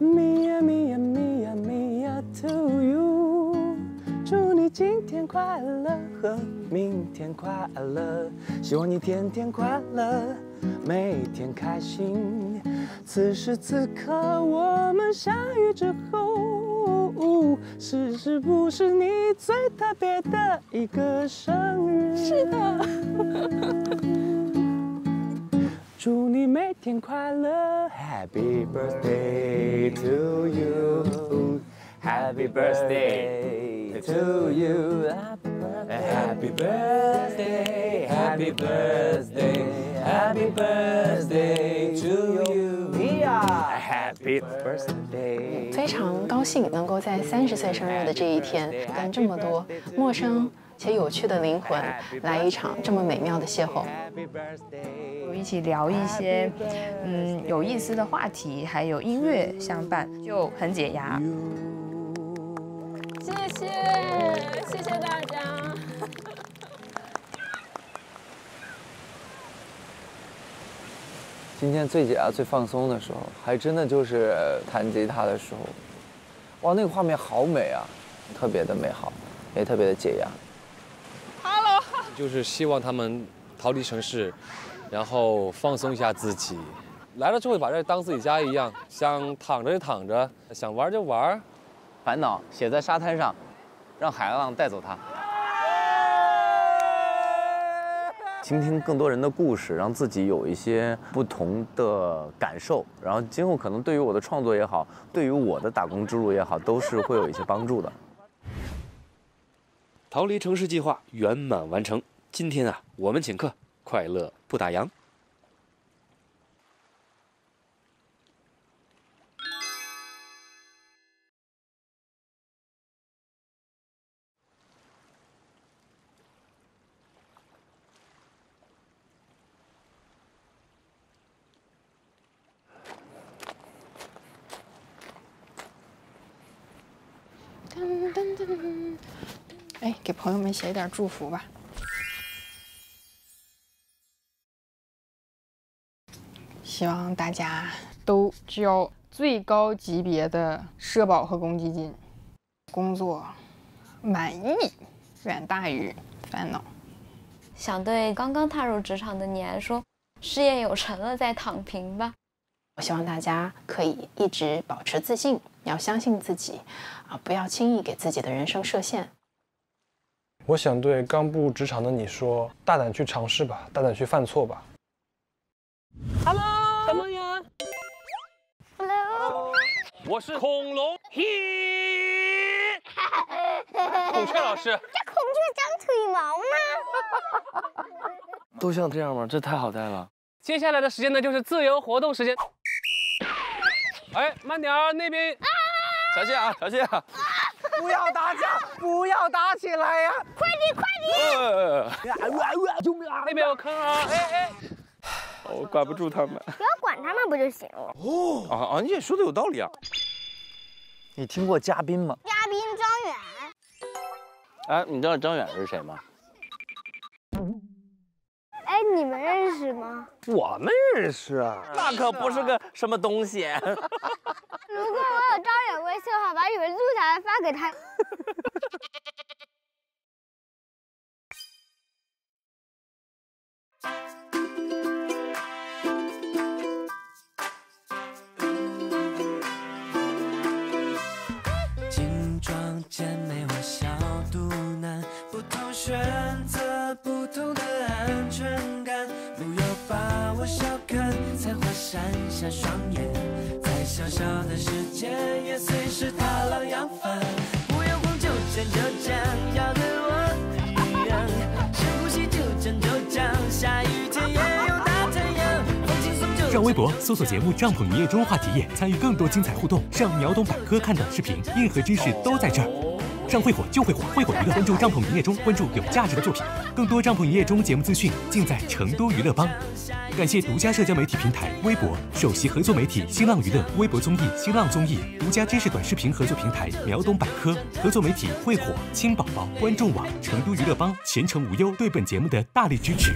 Mia Mia Mia Mia to you. 祝你今天快乐和明天快乐，希望你天天快乐，每天开心。此时此刻我们相遇之后，是是不是你最特别的一个生日？是的。祝你每天快乐，Happy birthday to you。Happy birthday to you. Happy birthday, happy birthday, happy birthday to you. Happy birthday. 非常高兴能够在三十岁生日的这一天，跟这么多陌生且有趣的灵魂来一场这么美妙的邂逅。我一起聊一些嗯有意思的话题，还有音乐相伴，就很解压。谢谢，谢谢大家。<laughs> 今天最解压、最放松的时候，还真的就是弹吉他的时候。哇，那个画面好美啊，特别的美好，也特别的解压。Hello，就是希望他们逃离城市，然后放松一下自己。来了之后把这当自己家一样，想躺着就躺着，想玩就玩。烦恼写在沙滩上，让海浪带走它。<laughs> 倾听更多人的故事，让自己有一些不同的感受，然后今后可能对于我的创作也好，对于我的打工之路也好，都是会有一些帮助的。逃离城市计划圆满完成。今天啊，我们请客，快乐不打烊。朋友们写一点祝福吧。希望大家都交最高级别的社保和公积金，工作满意远大于烦恼。想对刚刚踏入职场的你来说，事业有成了再躺平吧。我希望大家可以一直保持自信，要相信自己，啊，不要轻易给自己的人生设限。我想对刚步入职场的你说：大胆去尝试吧，大胆去犯错吧。Hello，什么呀 Hello，我是恐龙 he，孔雀老师。这孔雀长腿毛吗？都像这样吗？这太好带了。接下来的时间呢，就是自由活动时间。哎，慢点儿，那边。小心啊，小心啊！不要打架，不要打起来呀！快点，快点！啊那边有坑啊！哎哎，我管不住他们。不要管他们不就行了？哦啊啊！你也说的有道理啊。你听过嘉宾吗？嘉宾张远。哎，你知道张远是谁吗？哎，你们认识吗？我们认识啊，那可不是个什么东西。如果我有张远微信的话，把你们录下来发给他。<laughs> 闪闪双眼，在小小的世界也随时踏浪扬帆。不要光就真就讲，要跟我一样，深呼吸就真就讲，下雨天也有大太阳，放轻松就。上微博搜索节目“帐篷一夜中”话题页，参与更多精彩互动。上秒懂百科看短视频，硬核知识都在这儿。上会火就会火，会火娱乐关注帐篷营业中，关注有价值的作品。更多帐篷营业中节目资讯尽在成都娱乐帮。感谢独家社交媒体平台微博、首席合作媒体新浪娱乐、微博综艺新浪综艺、独家知识短视频合作平台秒懂百科、合作媒体会火、亲宝宝、观众网、成都娱乐帮、前程无忧对本节目的大力支持。